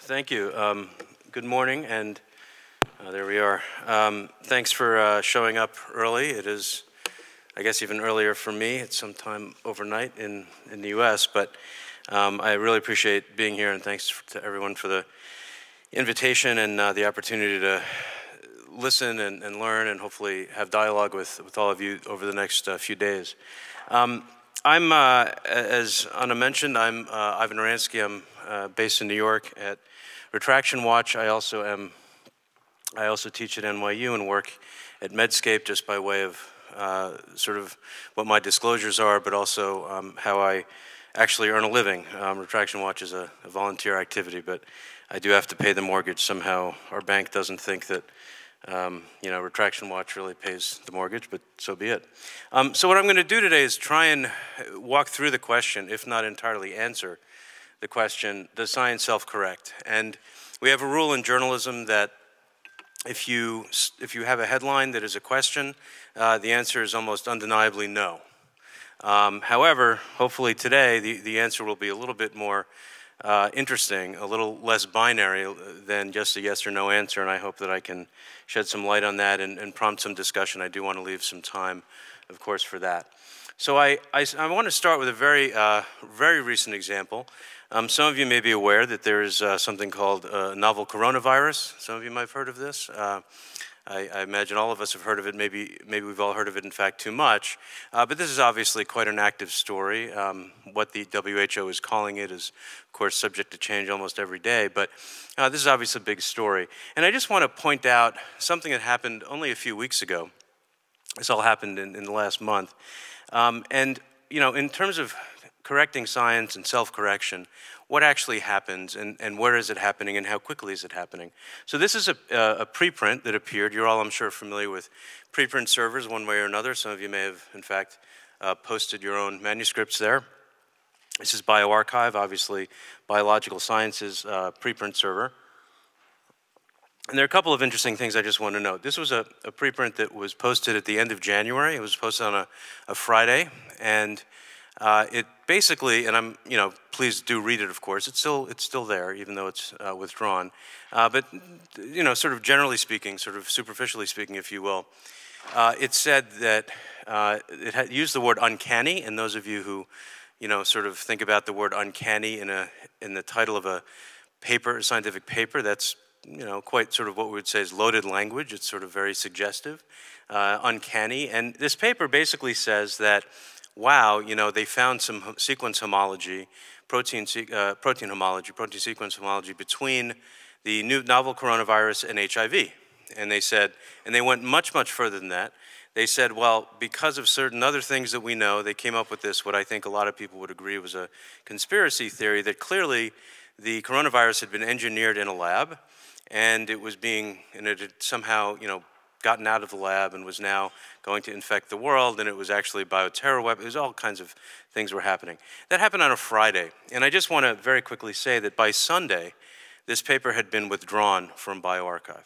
thank you. Um, good morning, and uh, there we are. Um, thanks for uh, showing up early. It is, I guess, even earlier for me. It's sometime overnight in, in the U.S., but um, I really appreciate being here, and thanks to everyone for the invitation and uh, the opportunity to listen and, and, learn and hopefully have dialogue with, with all of you over the next uh, few days. I'm, uh, as Anna mentioned, I'm uh, Ivan Oransky. I'm uh, based in New York at Retraction Watch. I also am, I also teach at NYU and work at Medscape just by way of uh, sort of what my disclosures are, but also um, how I actually earn a living. Um, Retraction Watch is a, a volunteer activity, but I do have to pay the mortgage. Somehow our bank doesn't think that um, you know, Retraction Watch really pays the mortgage, but so be it. Um, so what I'm going to do today is try and walk through the question, if not entirely answer the question, does science self-correct? And we have a rule in journalism that if you, if you have a headline that is a question, uh, the answer is almost undeniably no. Um, however, hopefully today the, the answer will be a little bit more uh, interesting, a little less binary than just a yes or no answer, and I hope that I can shed some light on that and, and prompt some discussion. I do want to leave some time, of course, for that. So I, I, I want to start with a very, uh, very recent example. Um, some of you may be aware that there is uh, something called uh, novel coronavirus. Some of you might have heard of this. I, I, imagine all of us have heard of it. Maybe, maybe we've all heard of it, in fact, too much. Uh, but this is obviously quite an active story. Um, what the WHO is calling it is, of course, subject to change almost every day. But uh, this is obviously a big story. And I just want to point out something that happened only a few weeks ago. This all happened in, in the last month. Um, and, you know, in terms of correcting science and self-correction, what actually happens and, and where is it happening and how quickly is it happening. So this is a, a preprint that appeared. You're all, I'm sure, familiar with preprint servers one way or another. Some of you may have, in fact, uh, posted your own manuscripts there. This is bioRxiv, obviously biological sciences uh, preprint server. And there are a couple of interesting things I just want to note. This was a, a preprint that was posted at the end of January. It was posted on a, a Friday, and uh, it basically, and I'm, you know, please do read it, of course. It's still, it's still there, even though it's uh, withdrawn. Uh, but, you know, sort of generally speaking, sort of superficially speaking, if you will, uh, it said that uh, it had used the word uncanny, and those of you who, you know, sort of think about the word uncanny in a in the title of a paper, a scientific paper, that's you know quite sort of what we would say is loaded language. It's sort of very suggestive, uh, uncanny, and this paper basically says that wow, you know, they found some sequence homology, protein, uh, protein homology, protein sequence homology between the new novel coronavirus and HIV. And they said, and they went much, much further than that. They said, well, because of certain other things that we know, they came up with this, what I think a lot of people would agree was a conspiracy theory that clearly the coronavirus had been engineered in a lab and it was being, and it had somehow, you know, gotten out of the lab and was now going to infect the world, and it was actually bioterror weapon. It was all kinds of things were happening. That happened on a Friday, and I just want to very quickly say that by Sunday, this paper had been withdrawn from bioRxiv.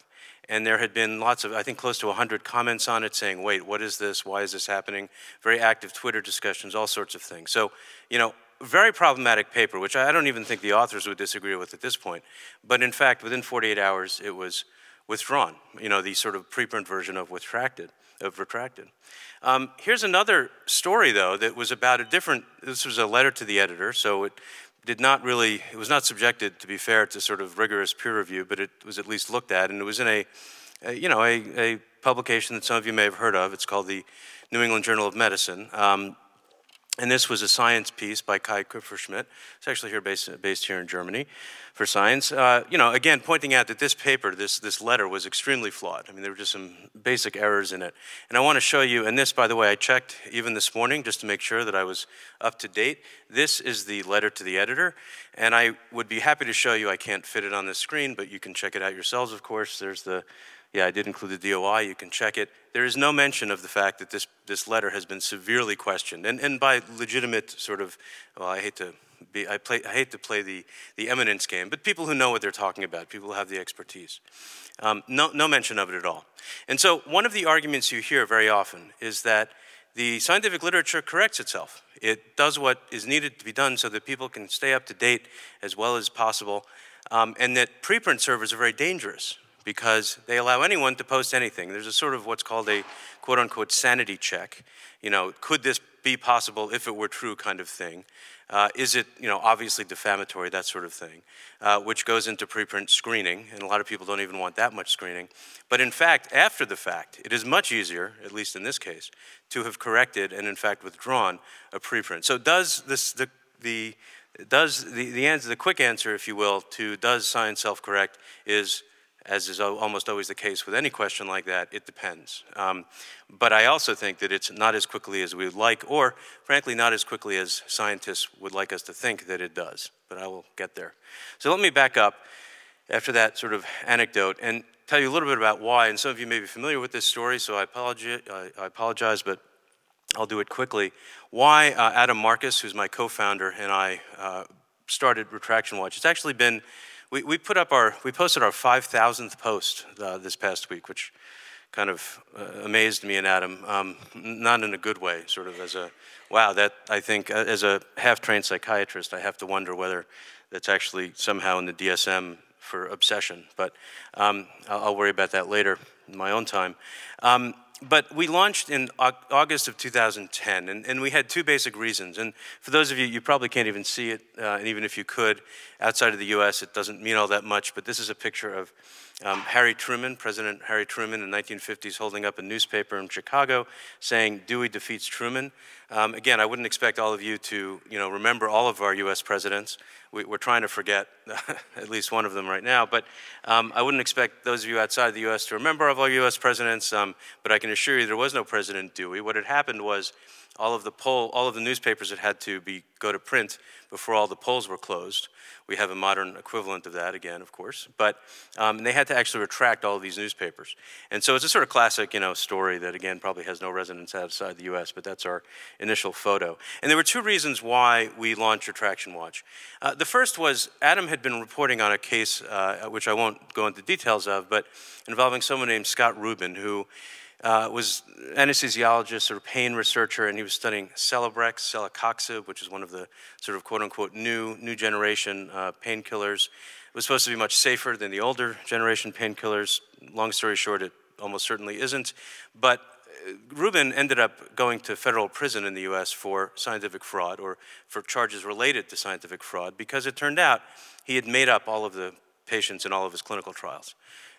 And there had been lots of, I think close to 100 comments on it saying, wait, what is this? Why is this happening? Very active Twitter discussions, all sorts of things. So, you know, very problematic paper, which I don't even think the authors would disagree with at this point. But in fact, within 48 hours, it was withdrawn, you know, the sort of preprint version of retracted. Of retracted. Um, here's another story, though, that was about a different, this was a letter to the editor, so it did not really, it was not subjected, to be fair, to sort of rigorous peer review, but it was at least looked at, and it was in a, a you know, a, a, publication that some of you may have heard of. It's called the New England Journal of Medicine. Um, and this was a science piece by Kai Kupferschmidt. It's actually here based, based here in Germany for science. Uh, you know, again, pointing out that this paper, this, this letter was extremely flawed. I mean, there were just some basic errors in it. And I want to show you, and this, by the way, I checked even this morning just to make sure that I was up to date. This is the letter to the editor. And I would be happy to show you, I can't fit it on the screen, but you can check it out yourselves, of course. There's the yeah, I did include the DOI. You can check it. There is no mention of the fact that this, this letter has been severely questioned, and, and by legitimate sort of, well, I hate to be, I, play, I hate to play the, the eminence game, but people who know what they're talking about, people who have the expertise. Um, no, no mention of it at all. And so one of the arguments you hear very often is that the scientific literature corrects itself. It does what is needed to be done so that people can stay up to date as well as possible um, and that preprint servers are very dangerous because they allow anyone to post anything. There's a sort of what's called a quote unquote sanity check. You know, could this be possible if it were true kind of thing? Uh, is it, you know, obviously defamatory, that sort of thing, uh, which goes into preprint screening, and a lot of people don't even want that much screening. But in fact, after the fact, it is much easier, at least in this case, to have corrected and in fact withdrawn a preprint. So does this, the, the, does the, the answer, the quick answer, if you will, to does science self-correct is as is almost always the case with any question like that, it depends. Um, but I also think that it's not as quickly as we would like, or frankly, not as quickly as scientists would like us to think that it does. But I will get there. So let me back up after that sort of anecdote and tell you a little bit about why. And some of you may be familiar with this story, so I apologize, I apologize but I'll do it quickly. Why uh, Adam Marcus, who's my co-founder, and I uh, started Retraction Watch. It's actually been we, we put up our, we posted our 5,000th post uh, this past week, which kind of uh, amazed me and Adam, um, not in a good way, sort of as a, wow, that I think uh, as a half-trained psychiatrist, I have to wonder whether that's actually somehow in the DSM for obsession, but um, I'll, I'll, worry about that later in my own time. Um, but we launched in August of 2010, and, and, we had two basic reasons. And for those of you, you probably can't even see it, uh, and even if you could, outside of the US, it doesn't mean all that much, but this is a picture of um, Harry Truman, President Harry Truman in the 1950s, holding up a newspaper in Chicago saying, Dewey defeats Truman. Um, again, I wouldn't expect all of you to you know, remember all of our US presidents. We, are trying to forget at least one of them right now, but um, I wouldn't expect those of you outside the US to remember all of our US presidents, um, but I can assure you there was no President Dewey. What had happened was all of the poll, all of the newspapers that had to be go to print before all the polls were closed. We have a modern equivalent of that again, of course, but um, they had to actually retract all of these newspapers. And so it's a sort of classic, you know, story that again probably has no resonance outside the U.S., but that's our initial photo. And there were two reasons why we launched Retraction Watch. Uh, the first was Adam had been reporting on a case, uh, which I won't go into details of, but involving someone named Scott Reuben, who uh, was anesthesiologist or pain researcher, and he was studying Celebrex, celecoxib, which is one of the sort of quote-unquote new, new generation uh, painkillers. It was supposed to be much safer than the older generation painkillers. Long story short, it almost certainly isn't. But uh, Reuben ended up going to federal prison in the US for scientific fraud or for charges related to scientific fraud because it turned out he had made up all of the patients in all of his clinical trials.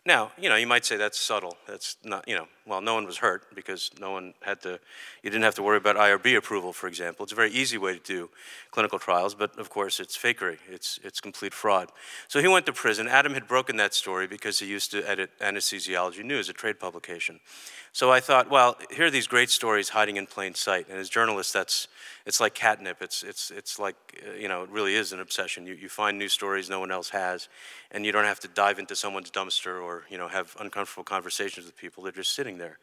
Now, you know, you might say that's subtle. That's not, you know, well, no one was hurt because no one had to, you didn't have to worry about IRB approval, for example. It's a very easy way to do clinical trials, but of course it's fakery. It's, it's complete fraud. So he went to prison. Adam had broken that story because he used to edit Anesthesiology News, a trade publication. So I thought, well, here are these great stories hiding in plain sight. And as journalists, that's, it's like catnip. It's, it's, it's like, uh, you know, it really is an obsession. You, you find new stories no one else has, and you don't have to dive into someone's dumpster or, you know, have uncomfortable conversations with people. They're just sitting there.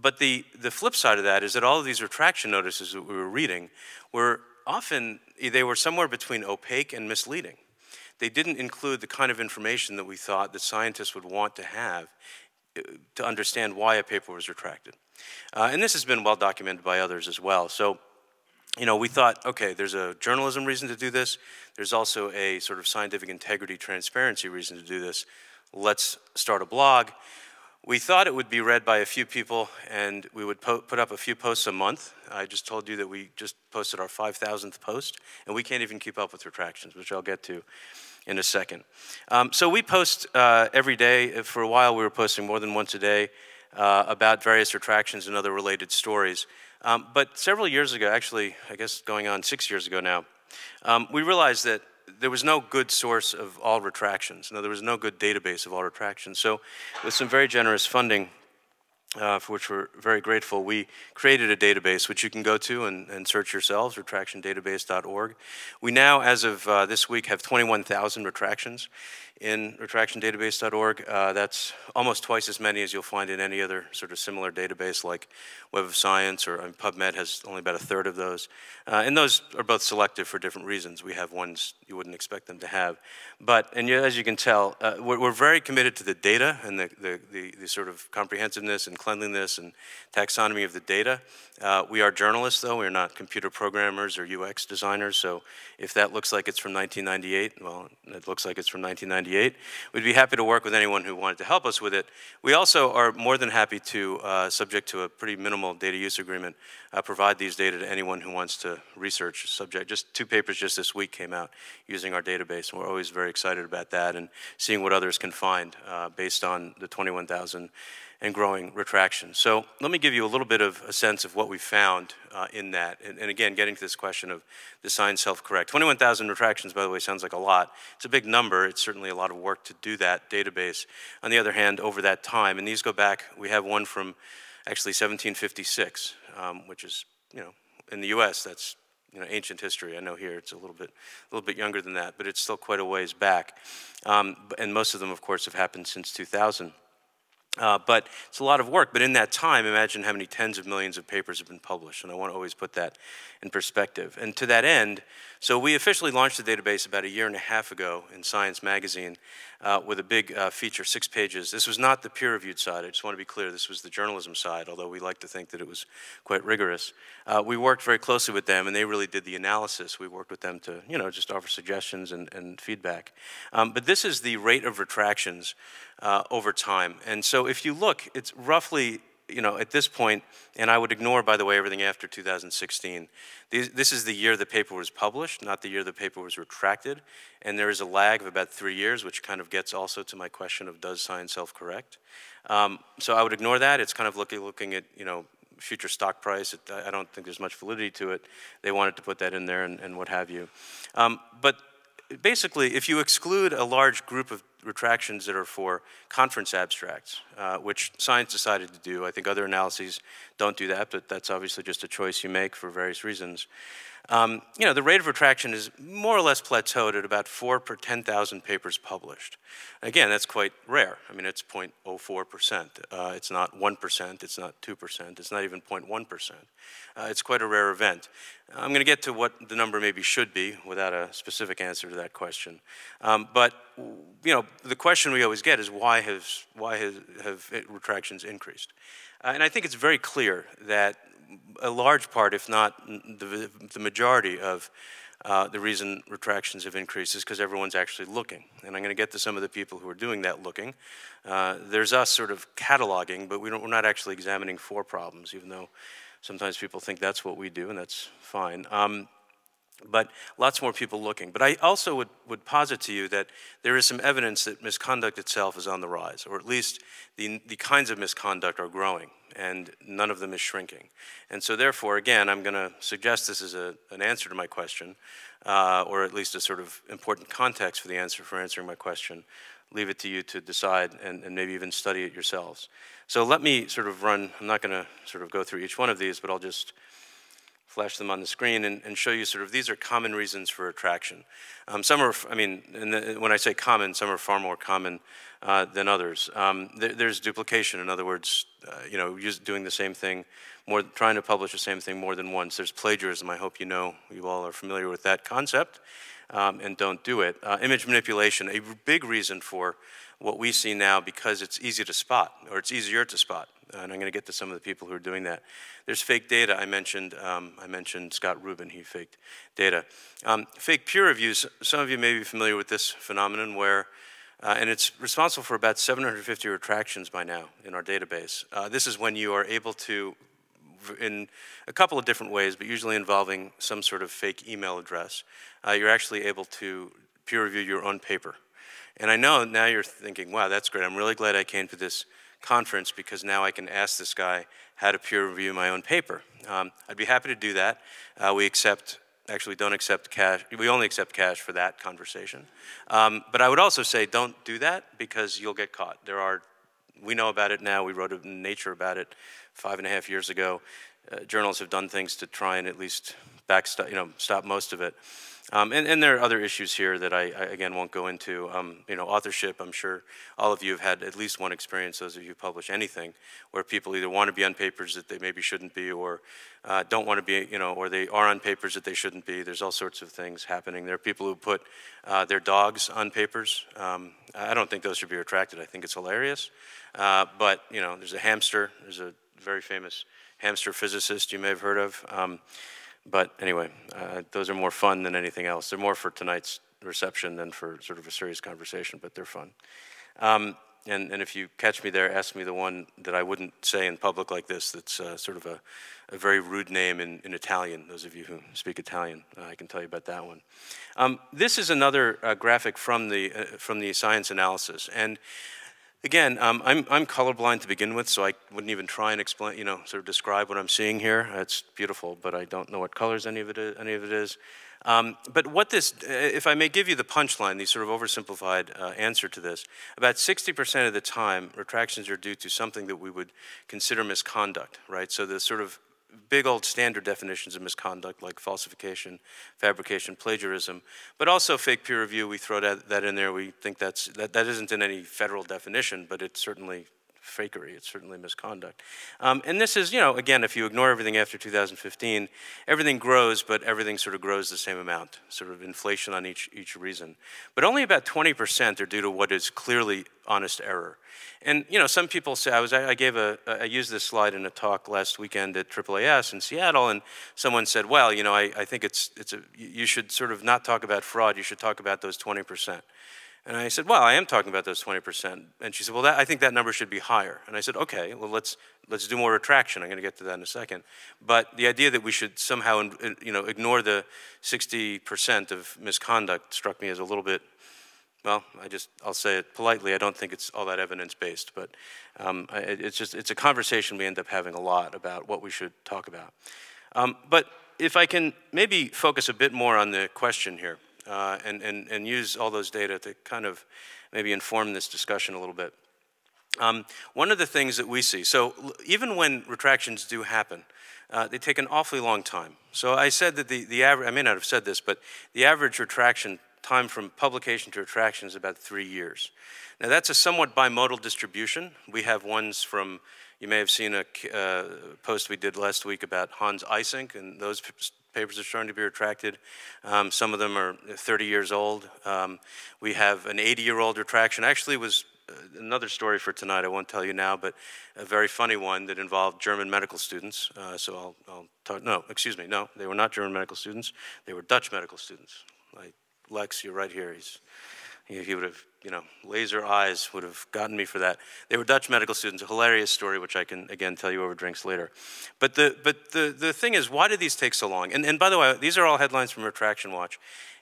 But the, the flip side of that is that all of these retraction notices that we were reading were often, they were somewhere between opaque and misleading. They didn't include the kind of information that we thought that scientists would want to have to understand why a paper was retracted. Uh, and this has been well documented by others as well. So, you know, we thought, okay, there's a journalism reason to do this. There's also a sort of scientific integrity, transparency reason to do this. Let's start a blog. We thought it would be read by a few people and we would put up a few posts a month. I just told you that we just posted our 5,000th post and we can't even keep up with retractions, which I'll get to in a second. Um, so we post uh, every day. For a while, we were posting more than once a day uh, about various retractions and other related stories. Um, but several years ago, actually, I guess going on six years ago now, um, we realized that there was no good source of all retractions. No, there was no good database of all retractions. So with some very generous funding, uh, for which we're very grateful, we created a database which you can go to and, and search yourselves, retractiondatabase.org. We now, as of uh, this week, have 21,000 retractions. in retractiondatabase.org. Uh, that's almost twice as many as you'll find in any other sort of similar database like Web of Science or I mean, PubMed has only about a third of those. Uh, and those are both selective for different reasons. We have ones you wouldn't expect them to have. But, and as you can tell, uh, we're, we're, very committed to the data and the, the, the, the, sort of comprehensiveness and cleanliness and taxonomy of the data. Uh, we are journalists, though. We're not computer programmers or UX designers. So if that looks like it's from 1998, well, it looks like it's from 1998. We'd be happy to work with anyone who wanted to help us with it. We also are more than happy to, uh, subject to a pretty minimal data use agreement, uh, provide these data to anyone who wants to research subject. Just two papers just this week came out using our database, and we're always very excited about that and seeing what others can find uh, based on the 21,000 and growing retraction. So let me give you a little bit of a sense of what we found uh, in that. And, and, again, getting to this question of the sign self-correct. 21,000 retractions, by the way, sounds like a lot. It's a big number. It's certainly a lot of work to do that database. On the other hand, over that time, and these go back, we have one from actually 1756, um, which is, you know, in the U.S., that's you know, ancient history. I know here it's a little bit, a little bit younger than that, but it's still quite a ways back. Um, and most of them, of course, have happened since 2000. Uh, but it's a lot of work. But in that time, imagine how many tens of millions of papers have been published. And I want to always put that in perspective. And to that end, so we officially launched the database about a year and a half ago in Science Magazine uh, with a big uh, feature, six pages. This was not the peer-reviewed side. I just want to be clear. This was the journalism side, although we like to think that it was quite rigorous. Uh, we worked very closely with them, and they really did the analysis. We worked with them to, you know, just offer suggestions and, and feedback. Um, but this is the rate of retractions uh, over time. And so if you look, it's roughly, you know, at this point, and I would ignore, by the way, everything after 2016. These, this is the year the paper was published, not the year the paper was retracted. And there is a lag of about three years, which kind of gets also to my question of does science self-correct? Um, so I would ignore that. It's kind of looking, looking at, you know, future stock price. It, I don't think there's much validity to it. They wanted to put that in there and, and what have you. Um, but basically, if you exclude a large group of retractions that are for conference abstracts, uh, which science decided to do, I think other analyses don't do that, but that's obviously just a choice you make for various reasons. Um, you know, the rate of retraction is more or less plateaued at about 4 per 10,000 papers published. Again, that's quite rare. I mean, it's 0.04%. Uh, it's not 1%, it's not 2%, it's not even 0.1%. Uh, it's quite a rare event. I'm going to get to what the number maybe should be without a specific answer to that question. Um, but, you know, the question we always get is why, has, why has, have retractions increased? Uh, and I think it's very clear that a large part, if not the, the majority of uh, the reason retractions have increased is because everyone's actually looking. And I'm going to get to some of the people who are doing that looking. Uh, there's us sort of cataloging, but we we're not actually examining for problems, even though sometimes people think that's what we do, and that's fine. Um, but lots more people looking. But I also would, would posit to you that there is some evidence that misconduct itself is on the rise, or at least the, the kinds of misconduct are growing, and none of them is shrinking. And so therefore, again, I'm going to suggest this is a, an answer to my question, uh, or at least a sort of important context for the answer for answering my question. Leave it to you to decide and, and maybe even study it yourselves. So let me sort of run, I'm not going to sort of go through each one of these, but I'll just flash them on the screen and, and, show you sort of these are common reasons for retraction. Um, some are, I mean, the, when I say common, some are far more common uh, than others. Um, there, there's duplication, in other words, uh, you know, doing the same thing, more trying to publish the same thing more than once. There's plagiarism. I hope you know, you all are familiar with that concept um, and don't do it. Uh, image manipulation, a big reason for what we see now because it's easy to spot, or it's easier to spot and I'm going to get to some of the people who are doing that. There's fake data. I mentioned, um, I mentioned Scott Reuben, he faked data. Um, fake peer reviews, some of you may be familiar with this phenomenon where, uh, and it's responsible for about 750 retractions by now in our database. Uh, this is when you are able to, in a couple of different ways, but usually involving some sort of fake email address, uh, you're actually able to peer review your own paper. And I know now you're thinking, wow, that's great. I'm really glad I came to this conference because now I can ask this guy how to peer review my own paper. Um, I'd be happy to do that. Uh, we accept, actually don't accept cash, we only accept cash for that conversation. Um, but I would also say don't do that because you'll get caught. There are, we know about it now, we wrote in Nature about it five and a half years ago. Uh, journals have done things to try and at least backstop, you know, stop most of it. Um, and, and, there are other issues here that I, I again, won't go into. Um, you know, authorship, I'm sure all of you have had at least one experience, those of you who publish anything, where people either want to be on papers that they maybe shouldn't be or uh, don't want to be, you know, or they are on papers that they shouldn't be. There's all sorts of things happening. There are people who put uh, their dogs on papers. Um, I don't think those should be retracted. I think it's hilarious. Uh, but, you know, there's a hamster. There's a very famous hamster physicist you may have heard of. But anyway, uh, those are more fun than anything else. They're more for tonight's reception than for sort of a serious conversation, but they're fun. Um, and, and if you catch me there, ask me the one that I wouldn't say in public like this that's uh, sort of a, a, very rude name in, in Italian. Those of you who speak Italian, uh, I can tell you about that one. Um, this is another uh, graphic from the, uh, from the science analysis. And Again, um, I'm, I'm colorblind to begin with, so I wouldn't even try and explain, you know, sort of describe what I'm seeing here. It's beautiful, but I don't know what colors any of it is. Any of it is. Um, but what this, if I may give you the punchline, the sort of oversimplified uh, answer to this, about 60% of the time, retractions are due to something that we would consider misconduct, right? So the sort of big old standard definitions of misconduct like falsification, fabrication, plagiarism, but also fake peer review. We throw that, that in there. We think that's, that, that isn't in any federal definition, but it certainly fakery. It's certainly misconduct. Um, and this is, you know, again, if you ignore everything after 2015, everything grows, but everything sort of grows the same amount, sort of inflation on each, each reason. But only about 20% are due to what is clearly honest error. And, you know, some people say, I, was, I gave a, I used this slide in a talk last weekend at AAAS in Seattle, and someone said, well, you know, I, I think it's, it's a, you should sort of not talk about fraud, you should talk about those 20%. And I said, well, I am talking about those 20%. And she said, well, that, I think that number should be higher. And I said, okay, well, let's, let's do more retraction. I'm going to get to that in a second. But the idea that we should somehow you know, ignore the 60% of misconduct struck me as a little bit, well, I just, I'll say it politely, I don't think it's all that evidence-based. But um, it's just, it's a conversation we end up having a lot about what we should talk about. Um, but if I can maybe focus a bit more on the question here uh, and, and, and use all those data to kind of maybe inform this discussion a little bit. Um, one of the things that we see, so even when retractions do happen, uh, they take an awfully long time. So I said that the, the average, I may not have said this, but the average retraction time from publication to retraction is about three years. Now that's a somewhat bimodal distribution. We have ones from, you may have seen a uh, post we did last week about Hans Eysenck, and those papers are starting to be retracted. Um, some of them are 30 years old. Um, we have an 80-year-old retraction. Actually, was uh, another story for tonight. I won't tell you now, but a very funny one that involved German medical students. Uh, so I'll, I'll, talk. No, excuse me. No, they were not German medical students. They were Dutch medical students. Like Lex, you're right here. He's he, would have, you know, laser eyes would have gotten me for that. They were Dutch medical students, a hilarious story, which I can, again, tell you over drinks later. But the, but the, the thing is, why did these take so long? And, and by the way, these are all headlines from Retraction Watch.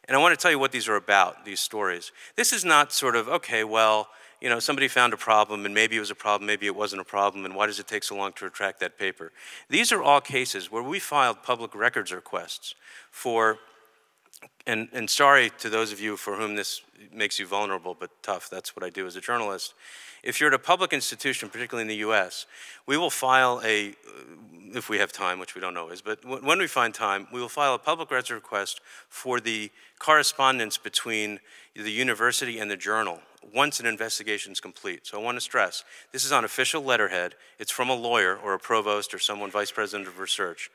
And I want to tell you what these are about, these stories. This is not sort of, okay, well, you know, somebody found a problem and maybe it was a problem, maybe it wasn't a problem, and why does it take so long to retract that paper? These are all cases where we filed public records requests for and, and sorry to those of you for whom this makes you vulnerable, but tough. That's what I do as a journalist. If you're at a public institution, particularly in the US, we will file a, uh, if we have time, which we don't always, but when we find time, we will file a public records request for the correspondence between the university and the journal once an investigation is complete. So I want to stress, this is on official letterhead. It's from a lawyer or a provost or someone vice president of research.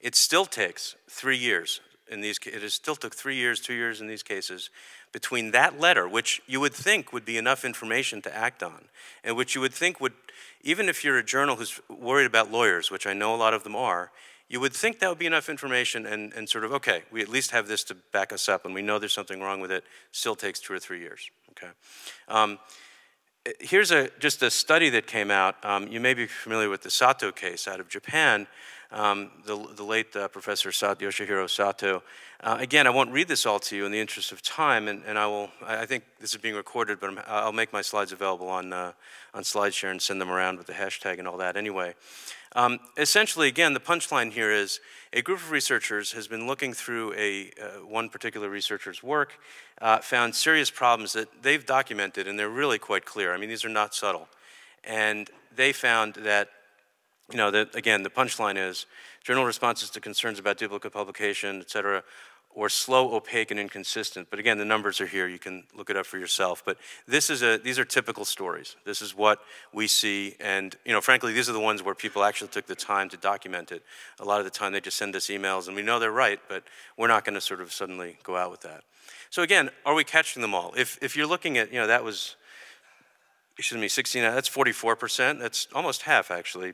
It still takes three years in these, it still took three years, two years in these cases, between that letter, which you would think would be enough information to act on, and which you would think would, even if you're a journal who's worried about lawyers, which I know a lot of them are, you would think that would be enough information and, and sort of, okay, we at least have this to back us up and we know there's something wrong with it, still takes two or three years, okay? Um, here's a, just a study that came out. Um, you may be familiar with the Sato case out of Japan, um, the, the, late uh, Professor Sato, Yoshihiro Sato. Uh, again, I won't read this all to you in the interest of time, and, and I will, I think this is being recorded, but i will make my slides available on, uh, on SlideShare and send them around with the hashtag and all that anyway. Um, essentially, again, the punchline here is a group of researchers has been looking through a, uh, one particular researcher's work, uh, found serious problems that they've documented, and they're really quite clear. I mean, these are not subtle. And they found that you know, that again, the punchline is journal responses to concerns about duplicate publication, et cetera, or slow, opaque, and inconsistent. But again, the numbers are here. You can look it up for yourself. But this is a, these are typical stories. This is what we see. And, you know, frankly, these are the ones where people actually took the time to document it. A lot of the time, they just send us emails, and we know they're right, but we're not going to sort of suddenly go out with that. So again, are we catching them all? If, if you're looking at, you know, that was, excuse me, 16, that's 44%. That's almost half, actually.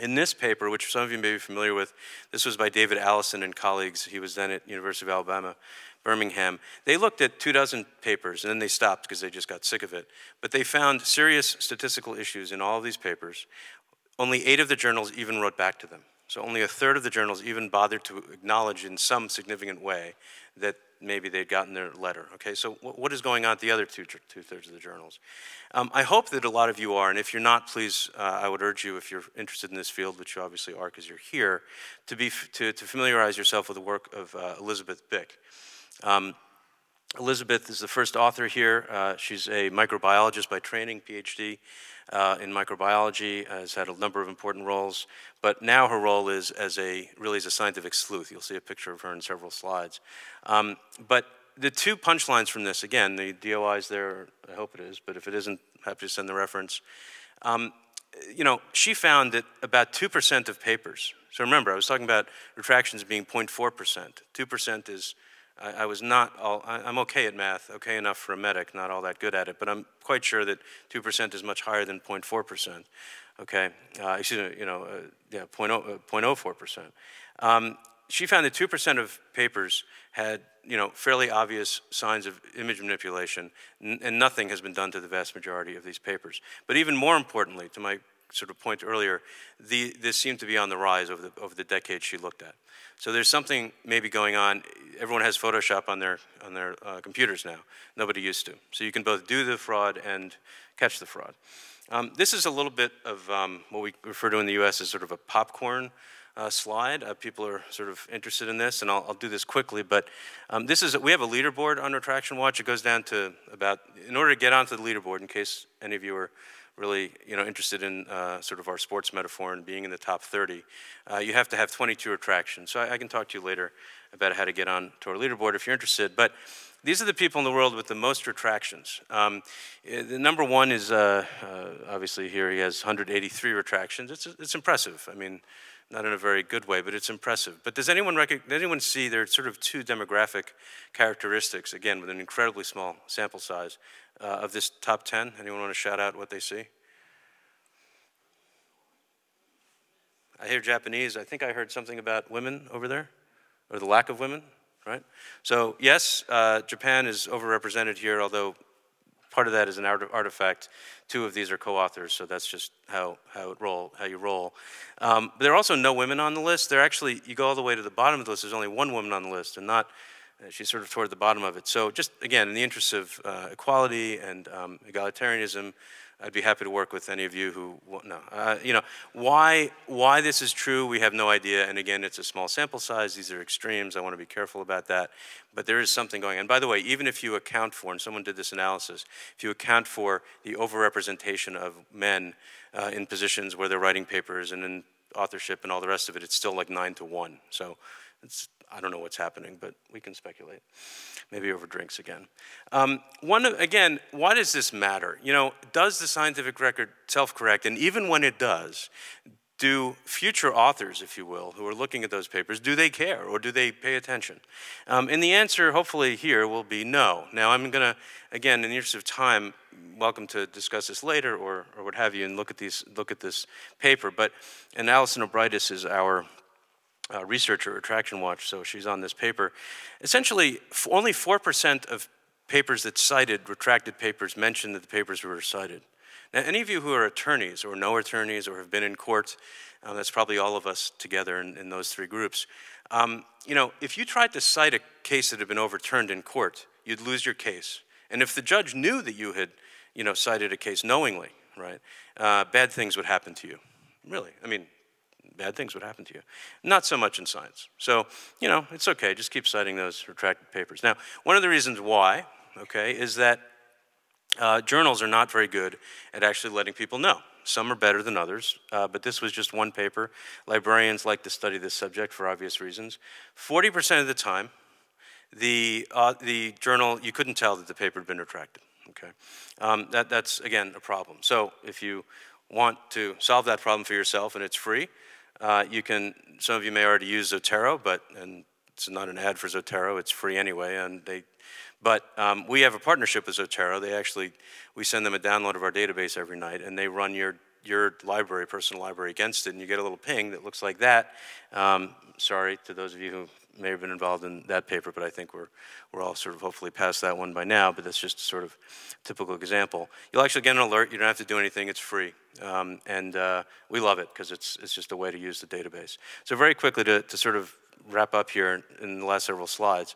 In this paper, which some of you may be familiar with, this was by David Allison and colleagues. He was then at University of Alabama, Birmingham. They looked at two dozen papers, and then they stopped because they just got sick of it. But they found serious statistical issues in all of these papers. Only eight of the journals even wrote back to them. So only a third of the journals even bothered to acknowledge in some significant way that maybe they'd gotten their letter. Okay, so what is going on at the other two, two thirds of the journals? Um, I hope that a lot of you are, and if you're not, please, uh, I would urge you, if you're interested in this field, which you obviously are because you're here, to, be, to, to familiarize yourself with the work of uh, Elisabeth Bik. Um, Elisabeth is the first author here. Uh, she's a microbiologist by training, PhD uh, in microbiology, has had a number of important roles, but now her role is as a, really as a scientific sleuth. You'll see a picture of her in several slides. Um, but the two punchlines from this, again, the DOI is there, I hope it is, but if it isn't, happy to send the reference. Um, you know, she found that about 2% of papers, so remember, I was talking about retractions being 0.4%. 2% is I, I was not all, I, am okay at math, okay enough for a medic, not all that good at it, but I'm quite sure that 2% is much higher than 0.4%, okay? Uh, excuse me, you know, uh, yeah, 0.04%. Uh, um, she found that 2% of papers had, you know, fairly obvious signs of image manipulation, and nothing has been done to the vast majority of these papers. But even more importantly, to my sort of point earlier, the, this seemed to be on the rise over the, over the decades she looked at. So there's something maybe going on. Everyone has Photoshop on their, on their uh, computers now. Nobody used to. So you can both do the fraud and catch the fraud. Um, this is a little bit of um, what we refer to in the US as sort of a popcorn uh, slide. Uh, people are sort of interested in this, and I'll, I'll do this quickly. But um, this is we have a leaderboard on Retraction Watch. It goes down to about in order to get onto the leaderboard. In case any of you are really you know, interested in uh, sort of our sports metaphor and being in the top 30, uh, you have to have 22 retractions. So I, I, can talk to you later about how to get on to our leaderboard if you're interested. But these are the people in the world with the most retractions. Um, eh, the number one is uh, uh obviously here he has 183 retractions. It's, it's impressive. I mean, not in a very good way, but it's impressive. But does anyone, does anyone see there are sort of two demographic characteristics, again, with an incredibly small sample size, uh, of this top 10? Anyone want to shout out what they see? I hear Japanese. I think I heard something about women over there, or the lack of women, right? So, yes, uh, Japan is overrepresented here, although part of that is an artifact. Two of these are co-authors, so that's just how, how, it roll, how you roll. Um, there are also no women on the list. There actually, you go all the way to the bottom of the list, there's only one woman on the list, and not, uh, she's sort of toward the bottom of it. So just, again, in the interest of uh, equality and um, egalitarianism, I'd be happy to work with any of you who, no. Uh, you know, why, why this is true, we have no idea. And again, it's a small sample size. These are extremes. I want to be careful about that. But there is something going on. And by the way, even if you account for, and someone did this analysis, if you account for the overrepresentation of men uh, in positions where they're writing papers and in authorship and all the rest of it, it's still like nine to one. So it's, I don't know what's happening, but we can speculate. Maybe over drinks again. Um, one, again, why does this matter? You know, does the scientific record self-correct? And even when it does, do future authors, if you will, who are looking at those papers, do they care or do they pay attention? Um, and the answer, hopefully here, will be no. Now, I'm going to, again, in the interest of time, welcome to discuss this later or, or what have you, and look at these, look at this paper. But, and Alison Abritis is our uh, researcher at Watch, so she's on this paper. Essentially, only 4% of papers that cited retracted papers mentioned that the papers were cited. Now, any of you who are attorneys or know attorneys or have been in court, uh, that's probably all of us together in, in those three groups. Um, you know, if you tried to cite a case that had been overturned in court, you'd lose your case. And if the judge knew that you had, you know, cited a case knowingly, right, uh, bad things would happen to you. Really, I mean, bad things would happen to you. Not so much in science. So, you know, it's okay. Just keep citing those retracted papers. Now, one of the reasons why, okay, is that uh, journals are not very good at actually letting people know. Some are better than others, uh, but this was just one paper. Librarians like to study this subject for obvious reasons. 40% of the time, the, uh, the journal, you couldn't tell that the paper had been retracted, okay? Um, that, that's, again, a problem. So if you want to solve that problem for yourself and it's free, uh, you can, some of you may already use Zotero, but, and it's not an ad for Zotero, it's free anyway, and they, but um, we have a partnership with Zotero. They actually, we send them a download of our database every night, and they run your, your library, personal library against it, and you get a little ping that looks like that. Um, sorry to those of you who may have been involved in that paper, but I think we're, we're all sort of hopefully past that one by now, but that's just a sort of typical example. You'll actually get an alert. You don't have to do anything. It's free. Um, and uh, we love it because it's, it's just a way to use the database. So very quickly to, to sort of wrap up here in the last several slides.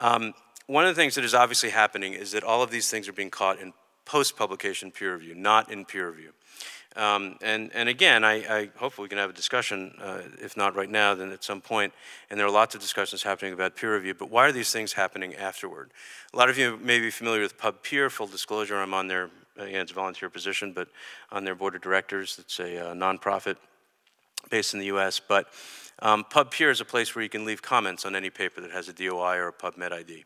Um, one of the things that is obviously happening is that all of these things are being caught in post-publication peer review, not in peer review. Um, and, and again, I, I hopefully we can have a discussion, uh, if not right now, then at some point. And there are lots of discussions happening about peer review, but why are these things happening afterward? A lot of you may be familiar with PubPeer, full disclosure, I'm on their, again, it's a volunteer position, but on their board of directors. It's a uh, nonprofit based in the US, but um, PubPeer is a place where you can leave comments on any paper that has a DOI or a PubMed ID.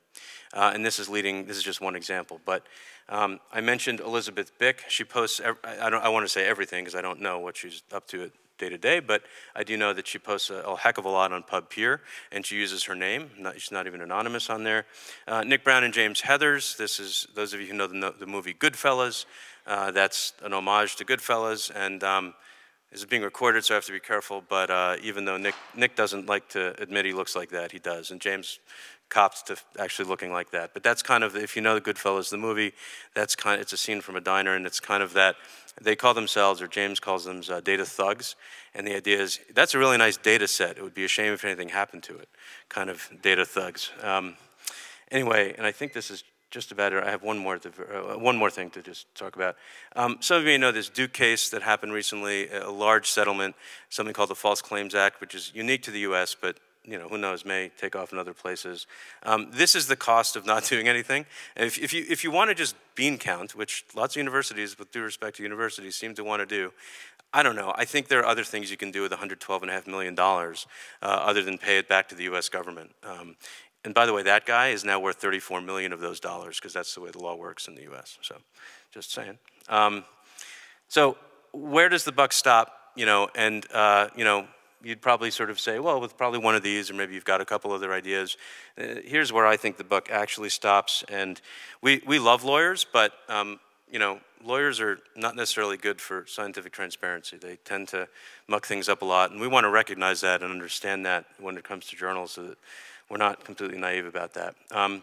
Uh, and this is leading, this is just one example, but um, I mentioned Elisabeth Bik. She posts, I, don't, I want to say everything because I don't know what she's up to day to day, but I do know that she posts a, a, heck of a lot on PubPeer, and she uses her name. Not, she's not even anonymous on there. Uh, Nick Brown and James Heathers. This is those of you who know the, the movie Goodfellas. Uh, that's an homage to Goodfellas, and um, this is being recorded, so I have to be careful. But uh, even though Nick Nick doesn't like to admit he looks like that, he does, and James cops to actually looking like that. But that's kind of, if you know the Goodfellas, the movie, that's kind of, it's a scene from a diner, and it's kind of that, they call themselves, or James calls them uh, data thugs, and the idea is, that's a really nice data set. It would be a shame if anything happened to it, kind of data thugs. Um, anyway, and I think this is just about it. I have one more, uh, one more thing to just talk about. Um, some of you may know this Duke case that happened recently, a large settlement, something called the False Claims Act, which is unique to the U.S., but you know, who knows, may take off in other places. Um, this is the cost of not doing anything. If, if, you, if you want to just bean count, which lots of universities, with due respect to universities, seem to want to do, I don't know. I think there are other things you can do with $112.5 million uh, other than pay it back to the US government. Um, and by the way, that guy is now worth 34 million of those dollars because that's the way the law works in the US. So just saying. Um, so where does the buck stop? You know, and, uh, you know, you'd probably sort of say, well, with probably one of these, or maybe you've got a couple other ideas. Uh, here's where I think the buck actually stops. And we, we love lawyers, but um, you know, lawyers are not necessarily good for scientific transparency. They tend to muck things up a lot, and we want to recognize that and understand that when it comes to journals, so that we're not completely naive about that. Um,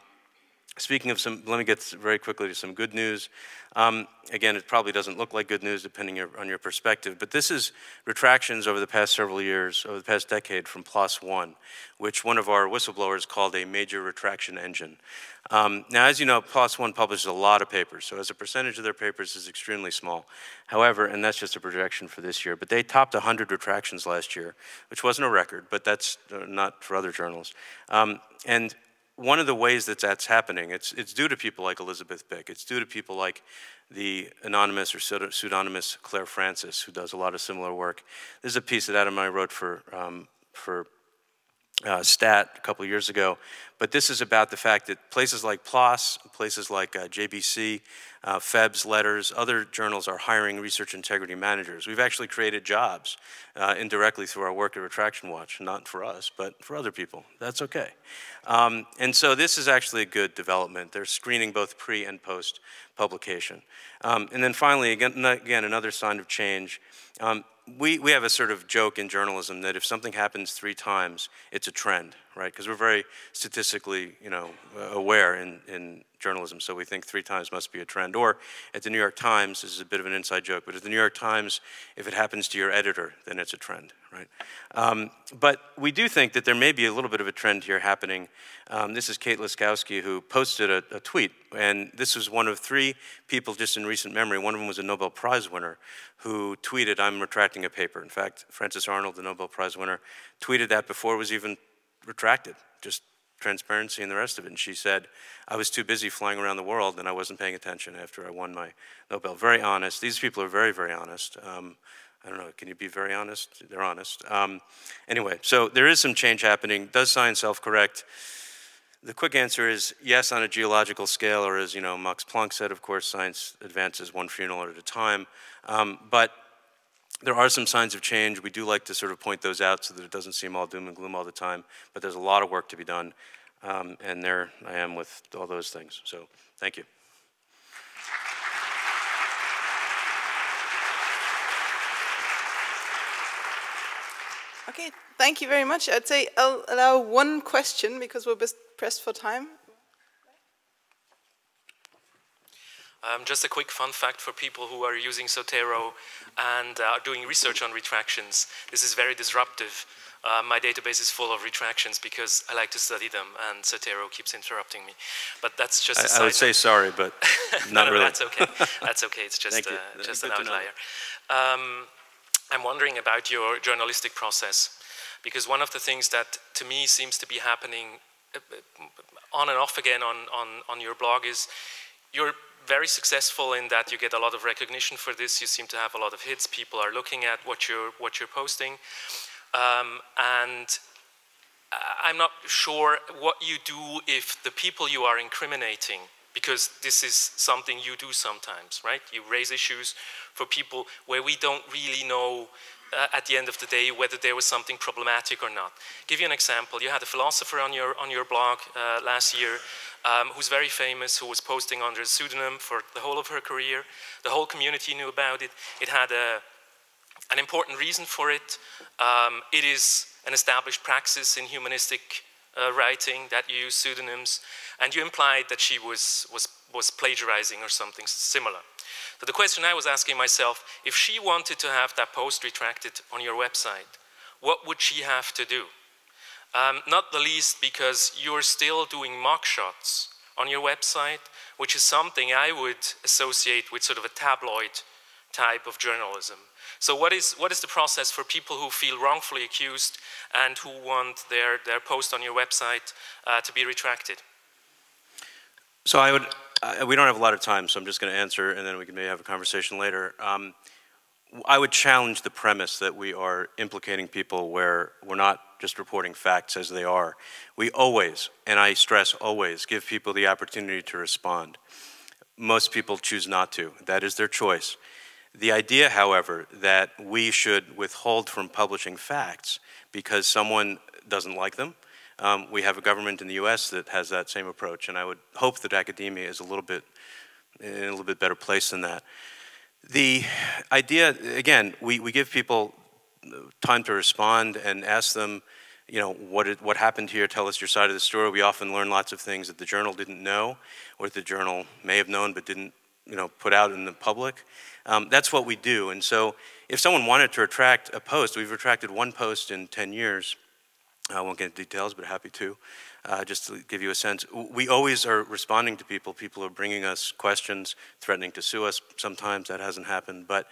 Speaking of some, let me get very quickly to some good news. Um, again, it probably doesn't look like good news depending on your perspective, but this is retractions over the past several years, over the past decade from PLOS One, which one of our whistleblowers called a major retraction engine. Um, now, as you know, PLOS One publishes a lot of papers, so as a percentage of their papers is extremely small. However, and that's just a projection for this year, but they topped 100 retractions last year, which wasn't a record, but that's uh, not for other journals. Um, and one of the ways that that's happening, it's, it's due to people like Elisabeth Bik. It's due to people like the anonymous or pseudonymous Claire Francis, who does a lot of similar work. This is a piece that Adam and I wrote for, um, for uh, STAT a couple years ago. But this is about the fact that places like PLOS, places like uh, JBC, uh, FEBS, Letters, other journals are hiring research integrity managers. We've actually created jobs uh, indirectly through our work at Retraction Watch, not for us, but for other people. That's okay. Um, and so this is actually a good development. They're screening both pre and post publication. Um, and then finally, again, again, another sign of change. Um, we, we have a sort of joke in journalism that if something happens three times, it's a trend, right? Because we're very statistically, you know, aware in, in journalism, so we think three times must be a trend. Or at the New York Times, this is a bit of an inside joke, but at the New York Times, if it happens to your editor, then it's a trend, right? Um, but we do think that there may be a little bit of a trend here happening. Um, this is Kate Laskowski who posted a, a, tweet, and this was one of three people just in recent memory. One of them was a Nobel Prize winner who tweeted, I'm retracting a paper. In fact, Frances Arnold, the Nobel Prize winner, tweeted that before it was even retracted, just transparency and the rest of it. And she said, I was too busy flying around the world and I wasn't paying attention after I won my Nobel. Very honest. These people are very, very honest. Um, I don't know, can you be very honest? They're honest. Um, anyway, so there is some change happening. Does science self correct? The quick answer is yes on a geological scale, or as you know, Max Planck said, of course, science advances one funeral at a time. Um, but there are some signs of change. We do like to sort of point those out so that it doesn't seem all doom and gloom all the time. But there's a lot of work to be done. Um, and there I am with all those things. So thank you. Okay, thank you very much. I'd say I'll allow one question because we're pressed for time. Um, just a quick fun fact for people who are using Zotero and uh, doing research on retractions. This is very disruptive. Uh, my database is full of retractions because I like to study them, and Zotero keeps interrupting me. But that's just. I, I would say sorry, but not no, really. That's okay. That's okay. It's just uh, just an outlier. Um, I'm wondering about your journalistic process because one of the things that to me seems to be happening uh, uh, on and off again on, on, on your blog is you're very successful in that you get a lot of recognition for this. You seem to have a lot of hits. People are looking at what you're, what you're posting. Um, and I'm not sure what you do if the people you are incriminating, because this is something you do sometimes, right? You raise issues for people where we don't really know uh, at the end of the day whether there was something problematic or not. Give you an example. You had a philosopher on your, on your blog uh, last year um, who's very famous, who was posting under a pseudonym for the whole of her career. The whole community knew about it. It had a, an important reason for it. Um, it is an established praxis in humanistic uh, writing that you use pseudonyms, and you implied that she was, was, was plagiarizing or something similar. So the question I was asking myself, if she wanted to have that post retracted on your website, what would she have to do? Um, not the least because you're still doing mock shots on your website, which is something I would associate with sort of a tabloid type of journalism. So what is, what is the process for people who feel wrongfully accused and who want their, their post on your website uh, to be retracted? So I would, uh, we don't have a lot of time, so I'm just going to answer and then we can maybe have a conversation later. Um, I would challenge the premise that we are implicating people where we're not just reporting facts as they are. We always, and I stress always, give people the opportunity to respond. Most people choose not to. That is their choice. The idea, however, that we should withhold from publishing facts because someone doesn't like them, um, we have a government in the U.S. that has that same approach, and I would hope that academia is a little bit in a little bit better place than that. The idea, again, we, we give people time to respond and ask them, you know, what, it, what happened here, tell us your side of the story. We often learn lots of things that the journal didn't know, or the journal may have known but didn't, you know, put out in the public. Um, that's what we do. And so if someone wanted to retract a post, we've retracted one post in 10 years. I won't get into details, but happy to uh, just to give you a sense. We always are responding to people. People are bringing us questions, threatening to sue us. Sometimes that hasn't happened. But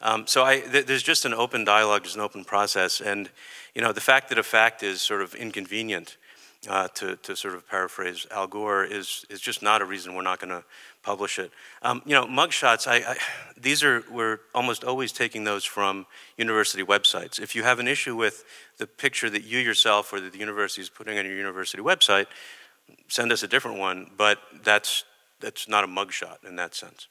um, so I, th there's just an open dialogue, there's an open process. And you know, the fact that a fact is sort of inconvenient, uh, to, to sort of paraphrase Al Gore, is, is just not a reason we're not going to publish it. Um, you know, mugshots, I, I, these are, we're almost always taking those from university websites. If you have an issue with the picture that you yourself or the university is putting on your university website, send us a different one, but that's, that's not a mugshot in that sense.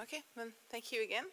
Okay, then thank you again.